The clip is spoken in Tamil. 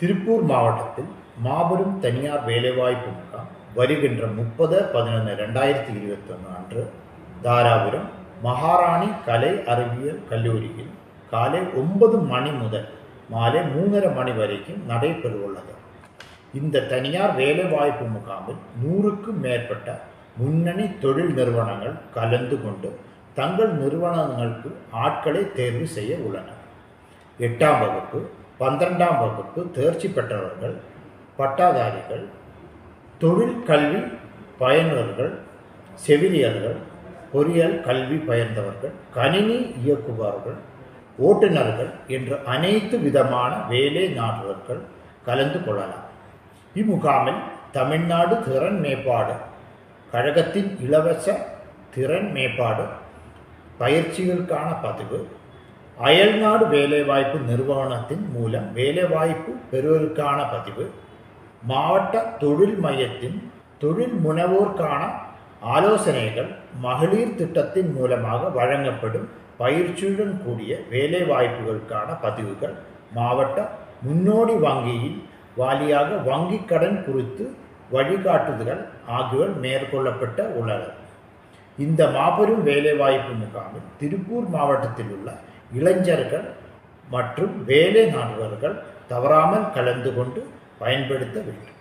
திருப்பூர் மாவட்டத்தில் மாபெரும் தனியார் வேலைவாய்ப்பு முகாம் வருகின்ற முப்பது பதினொன்று ரெண்டாயிரத்தி இருபத்தொன்று அன்று தாராபுரம் மகாராணி கலை அறிவியல் கல்லூரியில் காலை ஒன்பது மணி முதல் மாலை மூன்றரை மணி வரைக்கும் நடைபெறவுள்ளது. இந்த தனியார் வேலைவாய்ப்பு முகாமில் நூறுக்கும் மேற்பட்ட முன்னணி தொழில் நிறுவனங்கள் கலந்து கொண்டு தங்கள் நிறுவனங்களுக்கு ஆட்களை தேர்வு செய்ய உள்ளன. எட்டாம் வகுப்பு பன்னிரெண்டாம் வகுப்பு தேர்ச்சி பெற்றவர்கள் பட்டாதாரிகள் தொழில் கல்வி பயனர்கள் செவிலியர்கள் பொறியியல் கல்வி பயிர்ந்தவர்கள் கணினி இயக்குபவர்கள் ஓட்டுநர்கள் என்று அனைத்து விதமான வேலை நாடுவர்கள் கலந்து கொள்ளலாம். இம்முகாமில் தமிழ்நாடு திறன் மேம்பாடு கழகத்தின் இலவச திறன் மேம்பாடு பயிற்சிகளுக்கான பதிவு அயல்நாடு வேலைவாய்ப்பு நிறுவனத்தின் மூலம் வேலைவாய்ப்பு பெறுவதற்கான பதிவு மாவட்ட தொழில் மையத்தின் தொழில் முனைவோர்க்கான ஆலோசனைகள் மகளிர் திட்டத்தின் மூலமாக வழங்கப்படும் பயிற்சியுடன் கூடிய வேலைவாய்ப்புகளுக்கான பதிவுகள் மாவட்ட முன்னோடி வங்கியில் வாலியாக வங்கி கடன் குறித்து வழிகாட்டுதல்கள் ஆகியவை மேற்கொள்ளப்பட்ட உள்ளன இந்த மாபெரும் வேலைவாய்ப்பு முகாமில் திருப்பூர் மாவட்டத்தில் உள்ள இளைஞர்கள் மற்றும் வேலை நாடுவர்கள் தவறாமல் கலந்து கொண்டு பயன்படுத்த வேண்டும்.